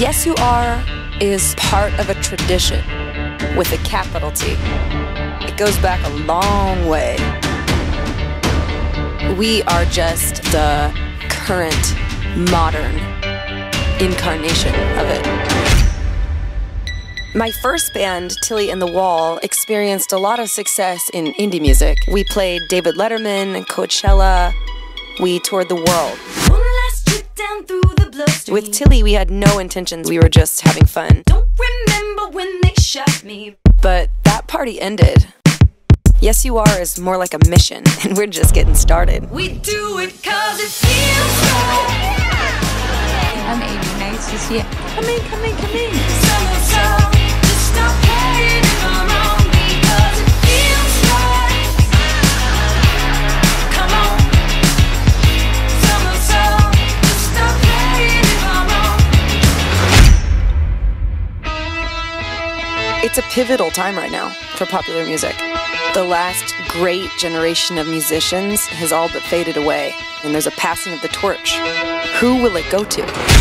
Yes You Are is part of a tradition with a capital T. It goes back a long way. We are just the current modern incarnation of it. My first band, Tilly and the Wall, experienced a lot of success in indie music. We played David Letterman, and Coachella, we toured the world. With Tilly, we had no intentions, we were just having fun. Don't remember when they shot me. But that party ended. Yes You Are is more like a mission, and we're just getting started. We do it cause it feels right. I'm Amy. Nice to see you. Come in, come in, come in. It's a pivotal time right now for popular music. The last great generation of musicians has all but faded away, and there's a passing of the torch. Who will it go to?